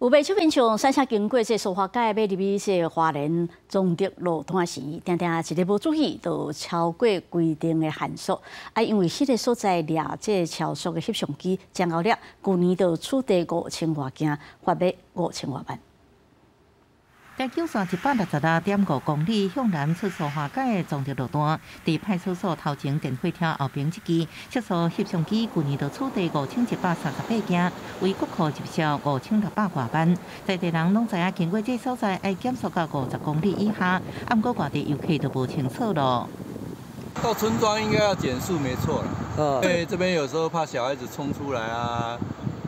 有未少民众山下经过这苏花街要入去这花莲中德路段时，定定一个无注意，就超过规定的限速。啊，因为迄个所在掠这超速的摄像机，将后了，去年就处地五千外件，罚款五千外万。在九线一百六十六点五公里向南出所花街的中德路段，伫派出所头前电话亭后边一支测速摄像机，去年就处地五千一百三十八件，为国库入销五千六百外万。在地人拢知影，经过这所在要减速到五十公里以下，啊，毋过外地游客都无清楚咯。到村庄应该要减速，没错了。因为这边有时候怕小孩子冲出来啊。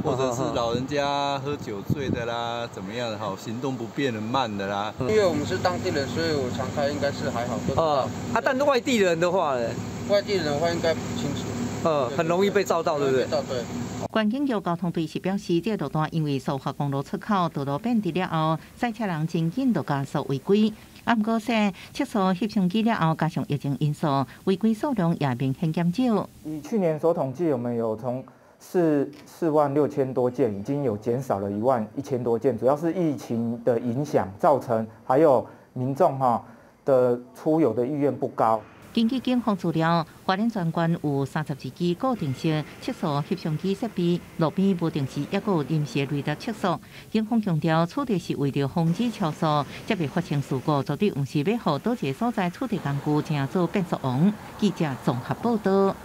或者是老人家喝酒醉的啦，怎么样的哈，行动不便的慢的啦。因为我们是当地人，所以我常开应该是还好。啊啊，但是外地人的话呢？外地人的话应该不清楚。呃，很容易被照到，对不对？照对。关景局交通队是表示，这路段因为苏花公路出口道路变低了后，赛车人真紧就加速违规。啊，不过说，测速摄像机了后，加上疫情因素，违规数量也明显减少。以去年所统计，我们有从四四万六千多件，已经有减少了一万一千多件，主要是疫情的影响造成，还有民众哈的出游的意愿不高。根据警方资料，花莲全关有三十二支固定式测速摄像机设备，路边不定时也有临时雷达测速。警方强调，此地是为了防止超速，才被发生事故，绝对不是要让多个所在处地工具正做变速王。记者综合报道。